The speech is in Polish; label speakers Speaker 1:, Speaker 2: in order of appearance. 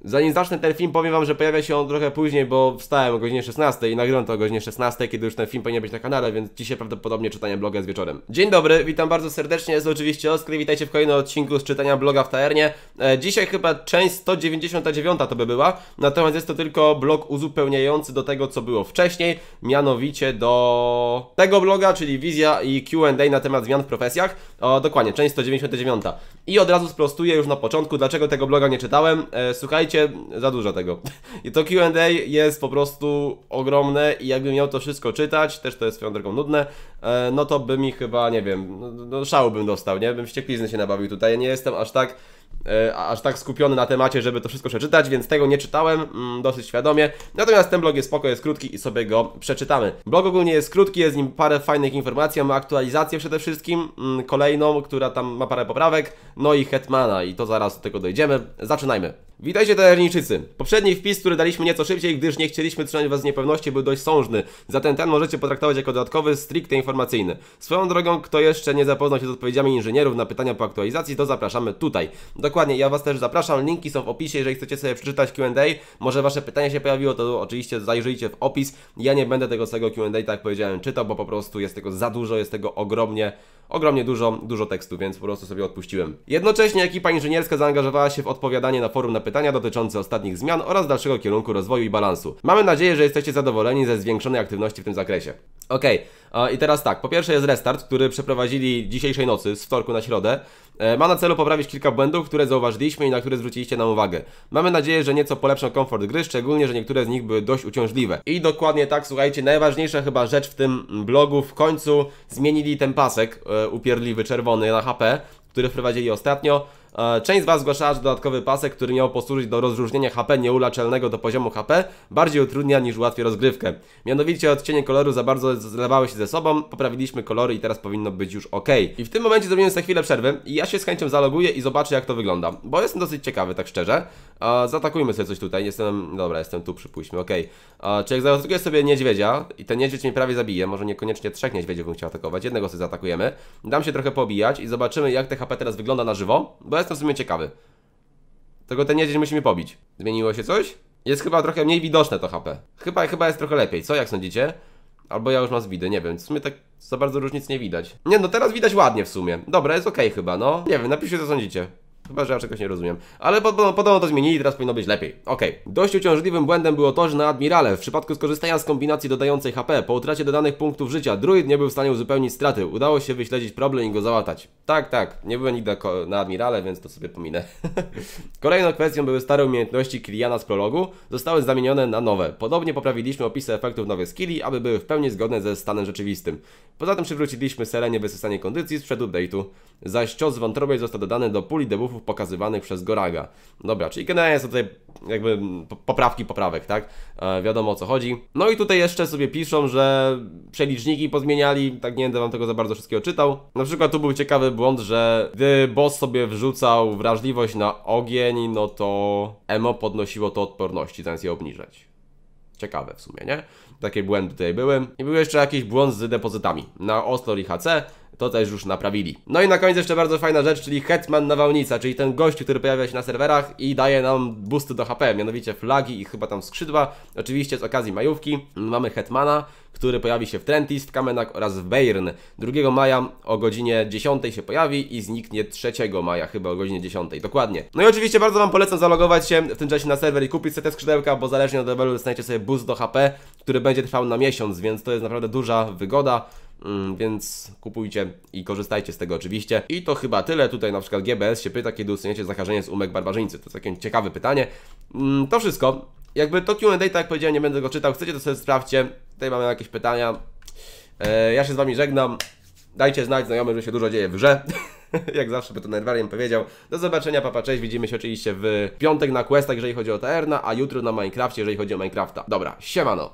Speaker 1: Zanim zacznę ten film, powiem wam, że pojawia się on trochę później, bo wstałem o godzinie 16 i nagrywam to o godzinie 16, kiedy już ten film powinien być na kanale, więc dzisiaj prawdopodobnie czytanie bloga jest wieczorem. Dzień dobry, witam bardzo serdecznie, jest oczywiście Oskar, witajcie w kolejnym odcinku z czytania bloga w Taernie. E, dzisiaj chyba część 199 to by była, natomiast jest to tylko blog uzupełniający do tego, co było wcześniej, mianowicie do tego bloga, czyli wizja i Q&A na temat zmian w profesjach. O, dokładnie, część 199. I od razu sprostuję już na początku, dlaczego tego bloga nie czytałem. E, słuchajcie, za dużo tego. I to QA jest po prostu ogromne i jakbym miał to wszystko czytać, też to jest swoją drogą nudne, e, no to by mi chyba, nie wiem, no, no szału bym dostał, nie? Bym wścieklizny się nabawił tutaj. Ja nie jestem aż tak e, aż tak skupiony na temacie, żeby to wszystko przeczytać, więc tego nie czytałem mm, dosyć świadomie. Natomiast ten blog jest spoko, jest krótki i sobie go przeczytamy. Blog ogólnie jest krótki, jest nim parę fajnych informacji, ma aktualizację przede wszystkim, mm, kolejną, która tam ma parę poprawek, no i Hetmana i to zaraz do tego dojdziemy. Zaczynajmy. Witajcie talerniczycy. Poprzedni wpis, który daliśmy nieco szybciej, gdyż nie chcieliśmy trzymać was w niepewności, był dość sążny. Zatem ten możecie potraktować jako dodatkowy, stricte informacyjny. Swoją drogą, kto jeszcze nie zapoznał się z odpowiedziami inżynierów na pytania po aktualizacji, to zapraszamy tutaj. Dokładnie, ja was też zapraszam, linki są w opisie, jeżeli chcecie sobie przeczytać Q&A, może wasze pytanie się pojawiło, to oczywiście zajrzyjcie w opis. Ja nie będę tego całego Q&A, tak jak powiedziałem, czytał, bo po prostu jest tego za dużo, jest tego ogromnie ogromnie dużo, dużo tekstu, więc po prostu sobie odpuściłem. Jednocześnie ekipa inżynierska zaangażowała się w odpowiadanie na forum na pytania dotyczące ostatnich zmian oraz dalszego kierunku rozwoju i balansu. Mamy nadzieję, że jesteście zadowoleni ze zwiększonej aktywności w tym zakresie. Okay. i teraz tak, po pierwsze jest restart, który przeprowadzili dzisiejszej nocy, z wtorku na środę. E, ma na celu poprawić kilka błędów, które zauważyliśmy i na które zwróciliście nam uwagę. Mamy nadzieję, że nieco polepszą komfort gry, szczególnie, że niektóre z nich były dość uciążliwe. I dokładnie tak, słuchajcie, najważniejsza chyba rzecz w tym blogu, w końcu zmienili ten pasek e, upierdliwy czerwony na HP, który wprowadzili ostatnio. E, część z Was zgłaszała, że dodatkowy pasek, który miał posłużyć do rozróżnienia HP nieulaczelnego do poziomu HP, bardziej utrudnia niż ułatwia rozgrywkę. Mianowicie odcienie koloru za bardzo zlewały się ze sobą, poprawiliśmy kolory i teraz powinno być już ok. I w tym momencie zrobimy sobie chwilę przerwy i ja się z chęcią zaloguję i zobaczę jak to wygląda, bo jestem dosyć ciekawy, tak szczerze. E, zaatakujmy sobie coś tutaj, jestem, dobra, jestem tu, przypuśćmy, ok. E, czy jak zaatakuję sobie niedźwiedzia i ten niedźwiedź mnie prawie zabije, może niekoniecznie trzech niedźwiedziów bym chciał atakować, jednego sobie zaatakujemy, dam się trochę pobijać i zobaczymy jak te HP teraz wygląda na żywo, bo jestem w sumie ciekawy. Tego ten niedźwiedź musi mi pobić. Zmieniło się coś? Jest chyba trochę mniej widoczne to HP. Chyba, chyba jest trochę lepiej, co jak sądzicie? Albo ja już mam z widy, nie wiem, w sumie tak za bardzo różnic nie widać. Nie no, teraz widać ładnie w sumie. Dobra, jest ok chyba, no. Nie wiem, napiszcie co sądzicie. Chyba, że ja czegoś nie rozumiem. Ale podobno to zmienili, teraz powinno być lepiej. Okej. Okay. Dość uciążliwym błędem było to, że na Admirale w przypadku skorzystania z kombinacji dodającej HP po utracie dodanych punktów życia druid nie był w stanie uzupełnić straty. Udało się wyśledzić problem i go załatać. Tak, tak. Nie byłem nigdy na Admirale, więc to sobie pominę. Kolejną kwestią były stare umiejętności Kiliana z prologu. Zostały zamienione na nowe. Podobnie poprawiliśmy opisy efektów nowych skilli, aby były w pełni zgodne ze stanem rzeczywistym. Poza tym przywróciliśmy serenie wysysanie kondycji sprzed update'u. Zaś cios wątrobiej został dodany do puli debuffów pokazywanych przez Goraga. Dobra, czyli generalnie są tutaj jakby poprawki poprawek, tak? E, wiadomo o co chodzi. No i tutaj jeszcze sobie piszą, że przeliczniki pozmieniali, tak nie będę wam tego za bardzo wszystkiego czytał. Na przykład tu był ciekawy błąd, że gdy boss sobie wrzucał wrażliwość na ogień, no to emo podnosiło to odporności, zamiast je obniżać. Ciekawe w sumie, nie? Takie błędy tutaj były. I był jeszcze jakiś błąd z depozytami. Na Oslo i HC to też już naprawili. No i na koniec jeszcze bardzo fajna rzecz, czyli Hetman Nawałnica, czyli ten gość, który pojawia się na serwerach i daje nam boosty do HP, mianowicie flagi i chyba tam skrzydła. Oczywiście z okazji majówki mamy Hetmana, który pojawi się w Trentis, w Kamenak oraz w Beirn. 2 maja o godzinie 10 się pojawi i zniknie 3 maja chyba o godzinie 10. Dokładnie. No i oczywiście bardzo Wam polecam zalogować się w tym czasie na serwer i kupić sobie te skrzydełka, bo zależnie od levelu dostaniecie sobie boost do HP, który będzie trwał na miesiąc, więc to jest naprawdę duża wygoda. Mm, więc kupujcie i korzystajcie z tego oczywiście. I to chyba tyle. Tutaj na przykład GBS się pyta, kiedy usuniecie zakażenie z umek barbarzyńcy. To jest takie ciekawe pytanie. Mm, to wszystko. Jakby to Q&A, tak jak powiedziałem, nie będę go czytał. Chcecie, to sobie sprawdźcie. Tutaj mamy jakieś pytania. E, ja się z Wami żegnam. Dajcie znać znajomy, że się dużo dzieje w grze. Jak zawsze by to Nerwarium powiedział. Do zobaczenia, papa, cześć. Widzimy się oczywiście w piątek na questach, jeżeli chodzi o Taerna, a jutro na Minecrafcie, jeżeli chodzi o Minecrafta. Dobra, siemano.